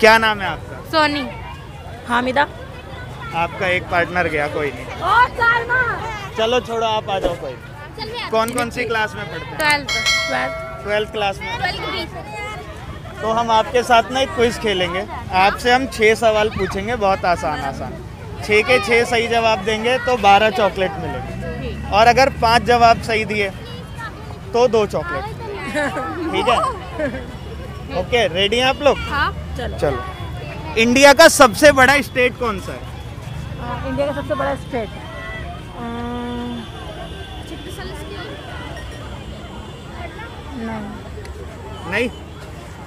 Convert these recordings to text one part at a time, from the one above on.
क्या नाम है आपका? सोनी। हामिदा। आपका एक पार्टनर गया कोई नहीं। चलो छोड़ो आप आ जाओ कोई नहीं। कौन कौन सी क्लास में पढ़ते हैं? ट्वेल्थ ट्वेल्थ क्लास में। तो हम आपके साथ ना एक क्विज खेलेंगे। आपसे हम छः सवाल पूछेंगे बहुत आसान आसान। छः के छः सही जवाब देंगे तो बारह चॉकलेट मिलेंगे। और अगर पाँच जवाब सही दिए तो दो चॉकलेट ठीक है। ओके रेडी हैं आप लोग? हाँ। चलो। चलो। इंडिया का सबसे बड़ा स्टेट कौन सा है? आ, इंडिया का सबसे बड़ा स्टेट नहीं। नहीं?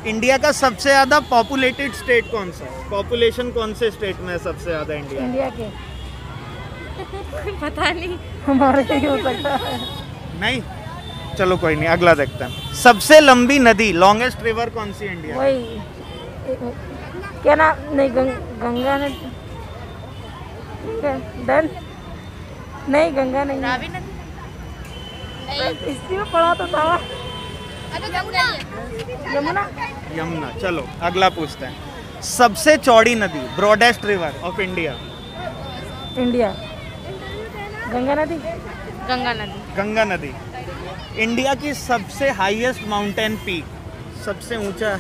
इंडिया का सबसे ज़्यादा पॉपुलेटेड स्टेट कौन सा है? पॉपुलेशन कौन से स्टेट में है सबसे ज़्यादा इंडिया? इंडिया के। पता नहीं। हमारे हो सकता है। नहीं? चलो कोई नहीं अगला देखते हैं। सबसे लंबी नदी लॉन्गेस्ट रिवर कौन सी इंडिया वही क्या नाम नहीं गंग, गंगा ने डन नहीं गंगा नहीं। रावी नदी? इसी में पढ़ा तो था। यमुना? यमुना चलो अगला पूछते हैं। सबसे चौड़ी नदी broadest river of India India Ganga नदी? गंगा नदी। गंगा नदी। इंडिया की सबसे हाईएस्ट माउंटेन पीक सबसे ऊँचा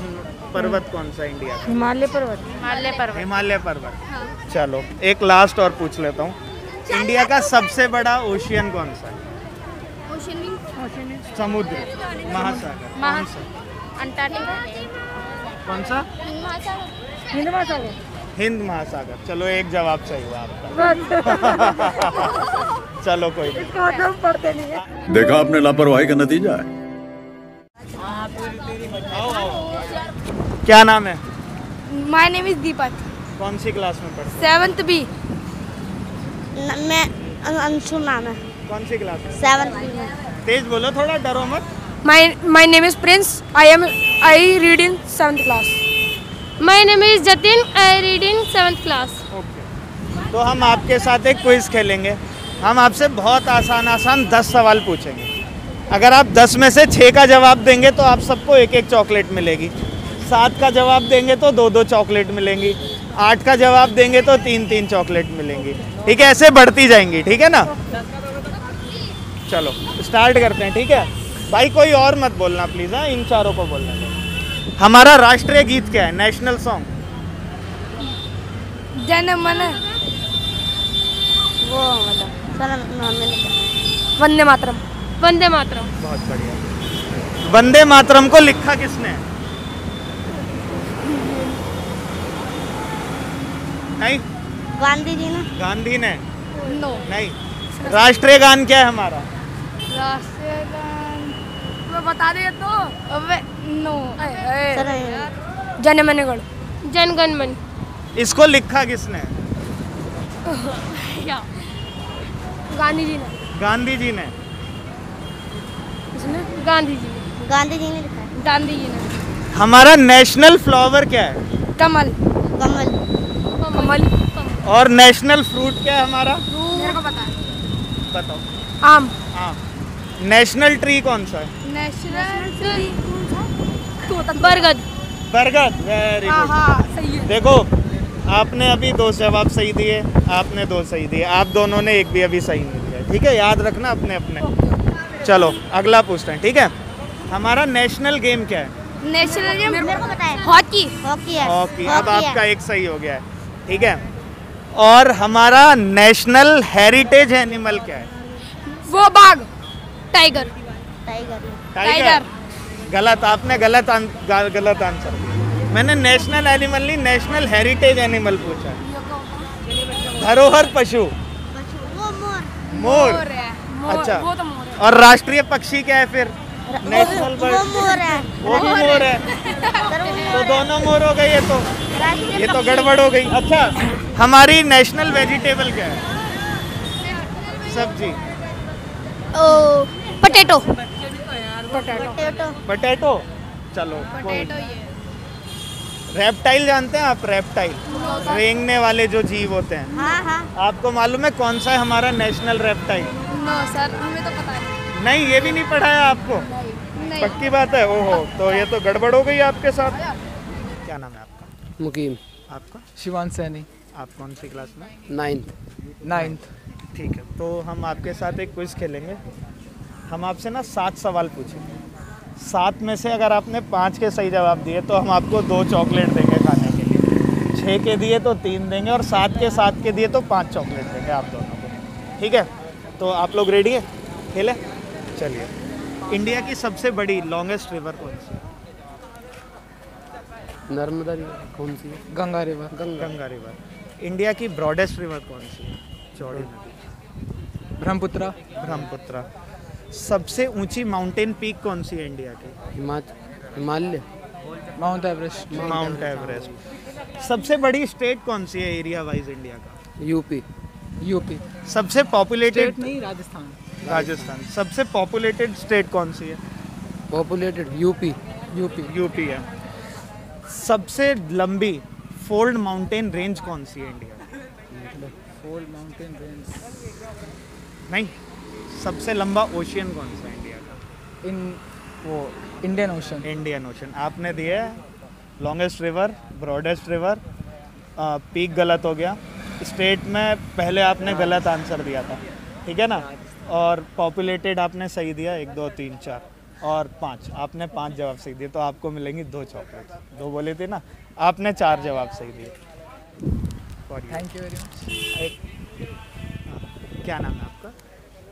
पर्वत कौन सा इंडिया का? हिमालय पर्वत। हिमालय पर्वत। हिमालय पर्वत। चलो एक लास्ट और पूछ लेता हूँ। इंडिया का सबसे बड़ा ओशियन कौन सा है? समुद्र महासागर कौन सा? कौन सा? हिंद महासागर। हिंद महासागर। चलो एक जवाब सही हुआ आपका। चलो कोई नहीं। मतलब पढ़ते नहीं है। देखा आपने लापरवाही का नतीजा है? क्या नाम है? माय नेम इज़ दीपक कौन सी क्लास में पढ़ते सेवंथ बी मैं अंशु नाम है। कौन सी क्लास में? सेवन में। तेज बोलो थोड़ा डरो मत। My my name is Prince. I am I read in seventh class. My name is Jatin. I read in seventh class. Okay तो हम आपके साथ एक क्विज खेलेंगे। हम आपसे बहुत आसान आसान दस सवाल पूछेंगे। अगर आप दस में से छः का जवाब देंगे तो आप सबको एक एक चॉकलेट मिलेगी। सात का जवाब देंगे तो दो दो चॉकलेट मिलेंगी। आठ का जवाब देंगे तो तीन तीन चॉकलेट मिलेंगी। ठीक है, ऐसे बढ़ती जाएँगी, ठीक है ना? चलो, स्टार्ट करते हैं, ठीक है? भाई, कोई और मत बोलना, प्लीज़ हाँ इन चारों को बोलना। हमारा राष्ट्रीय गीत क्या है? National song. जन मन वो मतलब वंदे मातरम। वंदे मातरम। बहुत बढ़िया। वंदे मातरम को लिखा किसने? नहीं? गांधी जी ने। गांधी ने। नो नहीं। राष्ट्रीय गान क्या है हमारा? राष्ट्रीय गान। मैं बता दे तो। अबे नो सर जन मन गण जन गण मन इसको लिखा किसने? गांधी जी ने। गांधी जी ने। किसने? गांधी जी। ने गांधी जी ने लिखा है। गांधी जी ने। हमारा नेशनल फ्लावर क्या है? कमल। कमल। कमल। और नेशनल फ्रूट क्या है हमारा? मेरे को पता है। बताओ। आम। हाँ नेशनल ट्री कौन सा है? नेशनल ट्री बरगद। बरगद। वेरी हाँ गुड हाँ सही है। देखो आपने अभी दो जवाब सही दिए आपने दो सही दिए। आप दोनों ने एक भी अभी सही नहीं दिया। ठीक है याद रखना अपने अपने। चलो अगला पूछते हैं ठीक है? हमारा नेशनल गेम क्या है? नेशनल गेम मेरे को पता है। हॉकी हॉकी है। हॉकी अब आपका एक सही हो गया है। ठीक है? और हमारा नेशनल हेरिटेज एनिमल क्या है? वो बाघ। टाइगर टाइगर टाइगर गलत आपने गलत गलत आंसर दिया। मैंने नेशनल एनिमल नहीं नेशनल हेरिटेज एनिमल पूछा। धरोहर पशु। मोर। मोर है मोर अच्छा। वो तो मोर और राष्ट्रीय पक्षी क्या है फिर? नेशनल बर्ड मोर है। वो भी मोर है। तो दोनों मोर हो गए ये तो। ये तो गड़बड़ हो गई। अच्छा हमारी नेशनल वेजिटेबल क्या है? सब्ज़ी। ओ पोटैटो पोटैटो पटेटो चलो। रेप्टाइल जानते हैं आप? रेप्टाइल रेंगने वाले जो जीव होते हैं। हाँ हाँ। आपको मालूम है कौन सा है हमारा नेशनल रेप्टाइल नो सर हमें तो पता नहीं। नहीं ये भी नहीं पढ़ाया आपको? पक्की बात है? ओहो तो ये तो गड़बड़ हो गई आपके साथ। क्या नाम है आपका? मुकीम। आपका? शिवान सैनी। आप कौन सी क्लास में? नाइन्थ नाइन्थ ठीक है तो हम आपके साथ एक क्विज खेलेंगे। हम आपसे ना सात सवाल पूछेंगे। सात में से अगर आपने पाँच के सही जवाब दिए तो हम आपको दो चॉकलेट देंगे खाने के लिए। छः के दिए तो तीन देंगे और सात के सात के दिए तो पाँच चॉकलेट देंगे आप दोनों को। ठीक है? तो आप लोग रेडी है? खेलें? चलिए। इंडिया की सबसे बड़ी लॉन्गेस्ट रिवर कौन सी? है नर्मदा रिवर कौन सी? है Ganga river Ganga. Ganga river India की ब्रॉडेस्ट रिवर कौन सी है? चौड़ी नदी। ब्रह्मपुत्रा। ब्रह्मपुत्र। सबसे ऊँची माउंटेन पीक कौन सी है इंडिया की? Himachal Himalaya. Mount Everest Mount Everest सबसे बड़ी स्टेट कौन सी है एरिया वाइज इंडिया का यूपी यूपी सबसे पॉपुलेटेड नहीं राजस्थान। राजस्थान। सबसे पॉपुलेटेड स्टेट कौन सी है? पॉपुलेटेड यूपी यूपी यूपी है। सबसे लंबी फोल्ड माउंटेन रेंज कौन सी है इंडिया फोल्ड माउंटेन रेंज नहीं सबसे लंबा ओशियन कौन सा है इंडिया का? इन वो इंडियन ओशन इंडियन ओशन आपने दिए longest river broadest river peak गलत हो गया। स्टेट में पहले आपने गलत आंसर दिया था ठीक है ना? और पॉपुलेटेड आपने सही दिया एक दो तीन चार और पाँच। आपने पाँच जवाब सही दिए तो आपको मिलेंगी दो चॉकलेट दो बोले थे ना? आपने चार जवाब सही दिए। थैंक यू वेरी मच क्या नाम है आपका?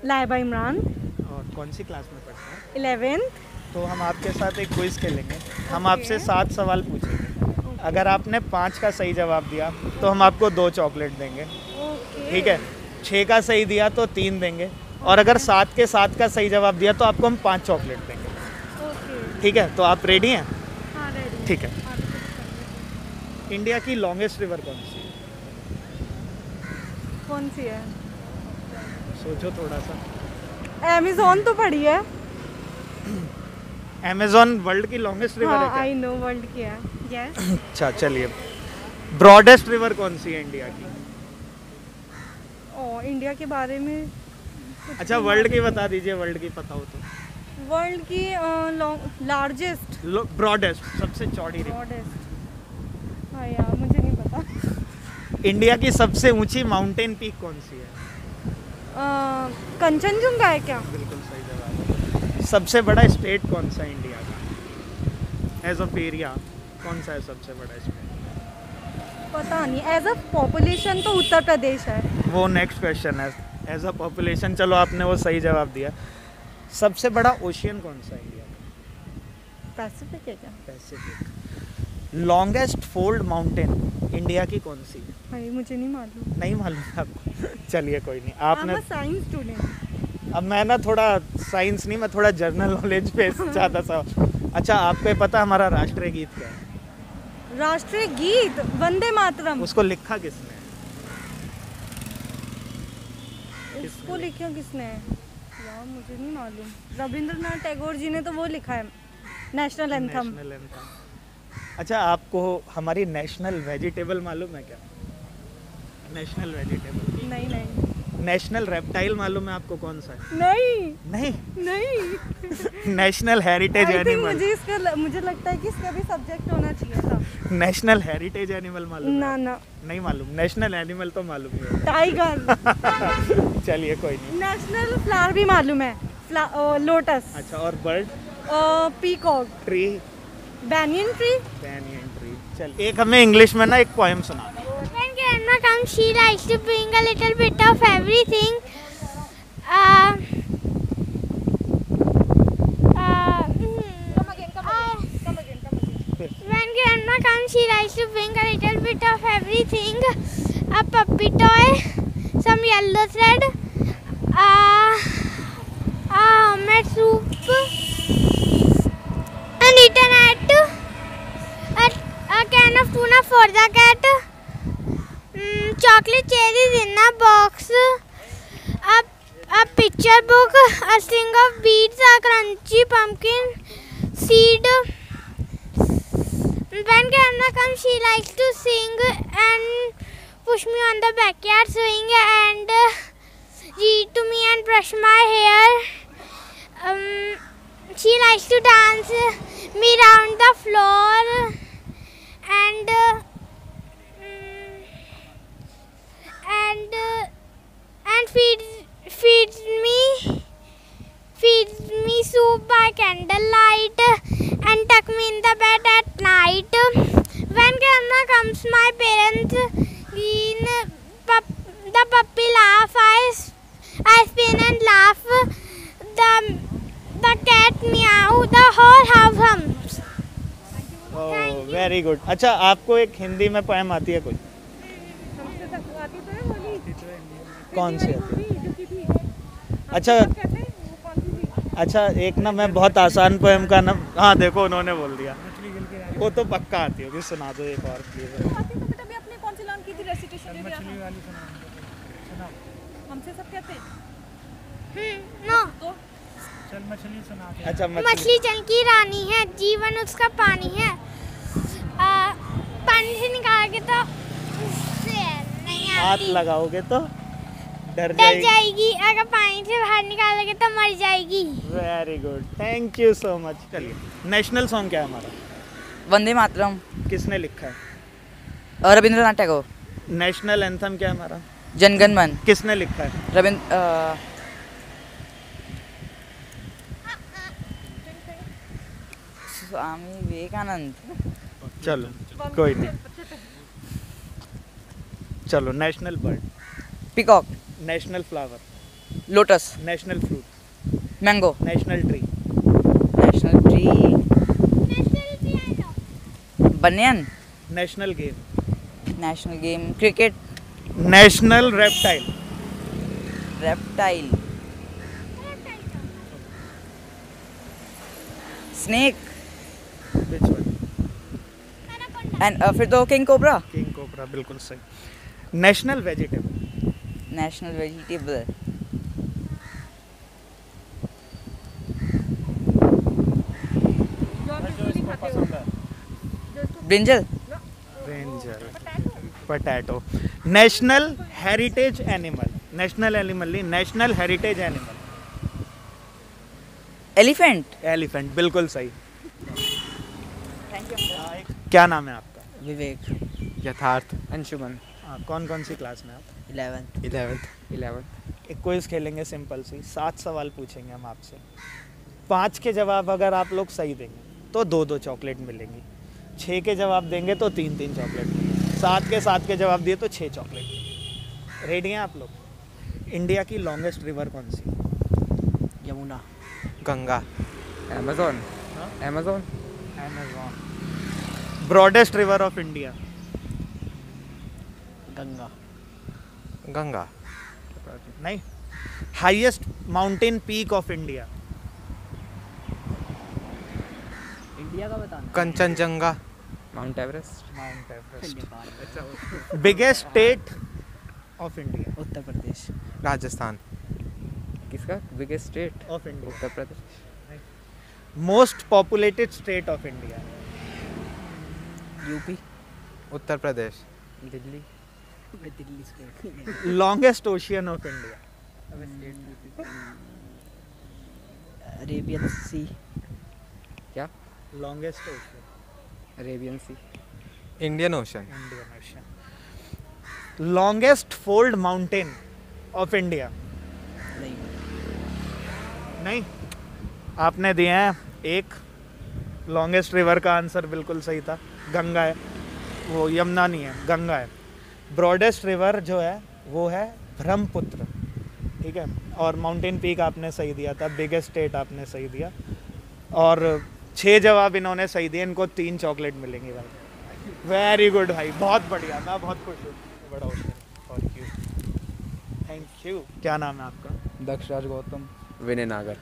लाइबा इमरान। और कौन सी क्लास में पढ़ते हैं? इलेवेंथ। तो हम आपके साथ एक क्विज खेलेंगे। हम आपसे सात सवाल पूछेंगे। अगर आपने पाँच का सही जवाब दिया तो हम आपको दो चॉकलेट देंगे। ठीक है? छः का सही दिया तो तीन देंगे। और अगर सात के सात का सही जवाब दिया तो आपको हम पाँच चॉकलेट देंगे। ठीक है? तो आप रेडी हैं? हाँ ठीक है। इंडिया की लॉन्गेस्ट रिवर कौन सी है? कौन सी है? सोचो थोड़ा सा। अमेजोन तो पड़ी है। अमेजोन वर्ल्ड की लॉन्गेस्ट रिवर हाँ है आई नो वर्ल्ड की है। यस अच्छा चलिए। ब्रॉडेस्ट रिवर कौन सी है इंडिया की? ओ इंडिया के बारे में अच्छा वर्ल्ड की बता दीजिए वर्ल्ड की पता हो तो। वर्ल्ड की लार्जेस्ट ब्रॉडेस्ट सबसे चौड़ी रिवर ब्रॉडेस्ट हाँ यार मुझे नहीं पता। इंडिया की सबसे ऊँची माउंटेन पीक कौन सी है? कंचनजुंगा है क्या? बिल्कुल सही जवाब। सबसे बड़ा स्टेट कौन सा इंडिया का? एज ऑफ़ एरिया कौन सा है सबसे बड़ा स्टेट पता नहीं। एज अ पॉपुलेशन तो उत्तर प्रदेश है। वो नेक्स्ट क्वेश्चन है। एज अ पॉपुलेशन चलो आपने वो सही जवाब दिया। सबसे बड़ा ओशियन कौन सा इंडिया का? पैसिफिक है क्या? Pacific longest fold mountain India की कौन सी? है भाई मुझे नहीं मालूम। नहीं मालूम आपको? चलिए कोई नहीं। आपने साइंस स्टूडेंट अब मैं ना थोड़ा साइंस नहीं मैं थोड़ा जर्नल नॉलेज पे ज़्यादा सा अच्छा आपको पता हमारा राष्ट्रीय गीत क्या है? राष्ट्रीय गीत? वंदे मातरम। उसको लिखा किसने? उसको लिखा किसने? यार मुझे नहीं मालूम। रविंद्रनाथ टैगोर जी ने तो वो लिखा है। नेशनल एंथम नेशनल एंथम अच्छा आपको हमारी नेशनल वेजिटेबल मालूम है क्या? नेशनल वेजिटेबल नहीं नहीं। नेशनल रेप्टाइल मालूम है आपको कौन सा है? नहीं। नहीं? नहीं। नेशनल हेरिटेज एनिमल मुझे इसका ल- मुझे लगता है कि इसका भी सब्जेक्ट होना चाहिए था। नेशनल हेरिटेज एनिमल मालूम ना ना। नहीं मालूम। नेशनल एनिमल तो मालूम है टाइगर चलिए कोई नहीं। नेशनल फ्लावर भी मालूम है। लोटस अच्छा और bird peacock tree banyan tree banyan tree चल एक हमें इंग्लिश में ना एक पोएम सुना When grandma comes, she likes to bring a little bit of everything. Uh, uh, uh, when grandma comes, she likes to bring a little bit of everything. A puppy toy, some yellow thread, uh, a homemade soup, a knitted net, a, a can of tuna for the cat. Mm, chocolate cherries in a box, a, a picture book, a string of beads, a crunchy pumpkin seed. When grandma comes, she likes to sing and push me on the backyard swing and uh, read to me and brush my hair. Um, she likes to dance me round the floor and uh, mm, and uh, and feeds feeds me feeds me soup by candlelight and tuck me in the bed at night. When grandma comes my parents अच्छा आपको एक हिंदी में poem आती है कोई? कौन सी आती है? अच्छा अच्छा एक ना मैं बहुत आसान पोएम का ना हाँ देखो उन्होंने बोल दिया। वो तो पक्का आती होगी सुना दो एक और प्लीज़ बेटा भी आपने कौन सी लर्न की थी रेसिटेशन हमसे सब कहते हैं. अच्छा मछली मछली जल की रानी है जीवन उसका पानी है। पानी से निकाल के तो हाथ लगाओगे तो डर जाएगी। जाएगी। अगर पानी से बाहर निकालोगे तो मर जाएगी। Very good thank you so much चलिए नेशनल सॉन्ग क्या है हमारा? वंदे मातरम। किसने लिखा है? रविंद्रनाथ टैगोर। नेशनल एंथम क्या है हमारा? जनगण मन किसने लिखा है? रविंद्र स्वामी विवेकानंद। चलो। कोई नहीं। चलो national bird peacock national flower lotus national fruit mango national tree national tree banyan national game national game cricket national reptile reptile snake and फिर तो किंग कोबरा किंग कोबरा बिल्कुल सही। National vegetable national vegetable brinjal ranger potato national heritage animal national animal नहीं national heritage animal elephant elephant बिल्कुल सही। क्या नाम है आपका? विवेक। यथार्थ। अंशुमन। हाँ, कौन कौन सी क्लास में आप? इलेवन इलेवेंथ इलेवन एक क्विज खेलेंगे सिंपल सी। सात सवाल पूछेंगे हम आपसे। पाँच के जवाब अगर आप लोग सही देंगे तो दो दो चॉकलेट मिलेंगी। छः के जवाब देंगे तो तीन तीन चॉकलेट मिलेंगे। सात के सात के जवाब दिए तो छः चॉकलेट रेडी हैं आप लोग? इंडिया की लॉन्गेस्ट रिवर कौन सी? Yamuna. Ganga. Amazon Amazon Amazon broadest river of India. Ganga. Ganga? नहीं। Highest mountain peak of India. India का बताना। Kanchenjunga. Mount Everest. Mount Everest. Biggest state of India. Uttar Pradesh. Rajasthan. किसका? Biggest state? Of India Uttar Pradesh. Most populated state of India. UP Uttar Pradesh Delhi Delhi state longest ocean of India Arabian sea क्या? Longest ocean Arabian sea Indian ocean Indian ocean longest fold mountain of India नहीं। नहीं? आपने दिए हैं एक longest river का answer बिल्कुल सही था। गंगा है। वो यमुना नहीं है गंगा है। ब्रॉडेस्ट रिवर जो है वो है ब्रह्मपुत्र। ठीक है? और माउंटेन पीक आपने सही दिया था बिगेस्ट स्टेट आपने सही दिया। और छः जवाब इन्होंने सही दिए इनको तीन चॉकलेट मिलेंगी भाई। वेरी गुड भाई बहुत बढ़िया मैं बहुत खुश हूँ। बड़ा थैंक यू थैंक यू क्या नाम है आपका? दक्षराज गौतम। विनय नागर।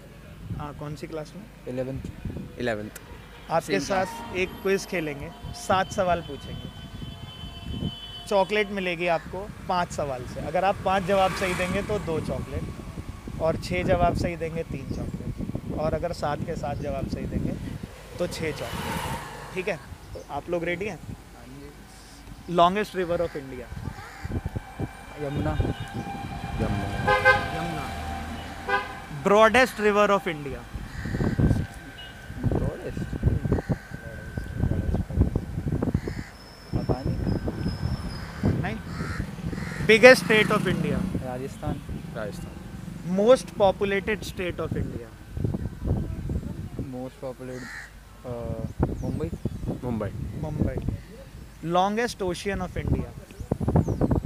हाँ कौन सी क्लास में? इलेवेंथ इलेवेंथ आपके साथ एक क्विज खेलेंगे सात सवाल पूछेंगे। चॉकलेट मिलेगी आपको पाँच सवाल से। अगर आप पाँच जवाब सही देंगे तो दो चॉकलेट और छः जवाब सही देंगे तीन चॉकलेट। और अगर सात के सात जवाब सही देंगे तो छः चॉकलेट। ठीक है? आप लोग रेडी हैं? Longest river of India Yamuna. Yamuna. Broadest river of India पता नहीं नहीं biggest state of India Rajasthan Rajasthan most populated state of India most popular Mumbai Mumbai Mumbai longest ocean of India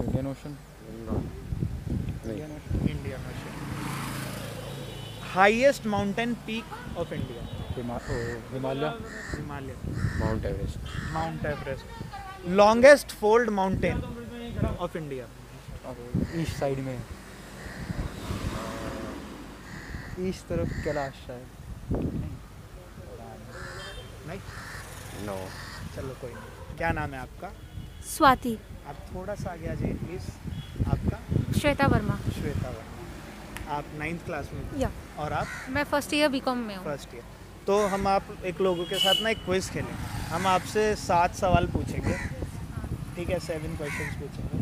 Indian ocean Indian ocean highest mountain peak of India Himalaya Himalaya Mount Everest Mount Everest longest fold mountain of India east side में। East तरफ़ कैलाश शायद। नहीं? No चलो कोई नहीं। क्या नाम है आपका? स्वाति। आप थोड़ा सा आगे आ जाइए प्लीज़ आपका? श्वेता वर्मा। श्वेता वर्मा। आप नाइन्थ क्लास में या और आप? मैं फ़र्स्ट ईयर बीकॉम में हूँ। फ़र्स्ट ईयर तो हम आप एक लोगों के साथ ना एक क्विज खेलें। हम आपसे सात सवाल पूछेंगे। ठीक है सेवन क्वेश्चंस पूछेंगे।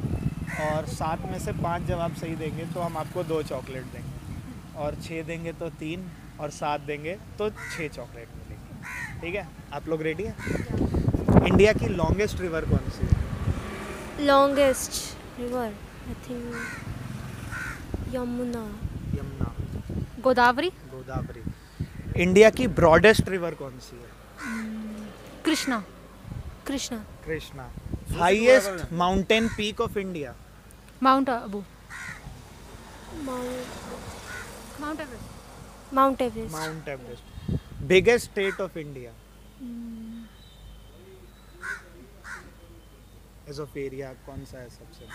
और सात में से पाँच जवाब सही देंगे तो हम आपको दो चॉकलेट देंगे। और छः देंगे तो तीन और सात देंगे तो छः चॉकलेट मिलेंगे। ठीक है? आप लोग रेडी हैं? इंडिया की लॉन्गेस्ट रिवर कौन सी है? Longest river I think Yamuna. Yamuna. Godavari? Godavari. India की ब्रॉडेस्ट रिवर कौन सी है? Krishna. Krishna. Krishna. Highest mountain peak of India Mount Abu Mount Everest Mount Everest Mount Everest biggest state of India as of area कौन सा है सबसे?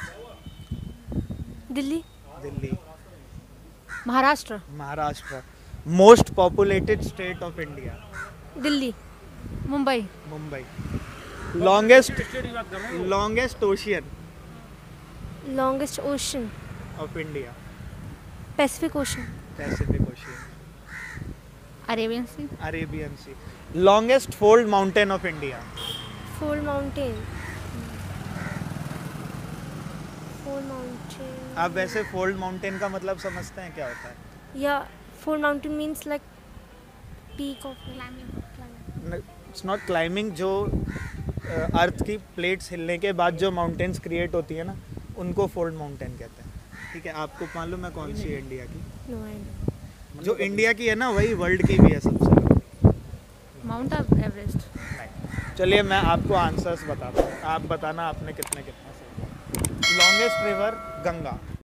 Delhi? Delhi. Maharashtra? Maharashtra. Most populated state of India Delhi. Mumbai. Mumbai. Longest longest ocean longest ocean of India Pacific ocean Pacific ocean Arabian sea Arabian sea longest fold mountain of India full mountain full mountain आप वैसे fold mountain का मतलब समझते हैं क्या होता है? या full mountain means like peak of it's not climbing जो अर्थ की प्लेट्स हिलने के बाद जो माउंटेन्स क्रिएट होती है ना उनको फोल्ड माउंटेन कहते हैं। ठीक है आपको मालूम है कौन सी है इंडिया की? जो इंडिया की है ना वही वर्ल्ड की भी है सबसे माउंट एवरेस्ट नहीं चलिए मैं आपको आंसर्स बताता हूँ। आप बताना आपने कितने कितने सही लॉन्गेस्ट रिवर गंगा।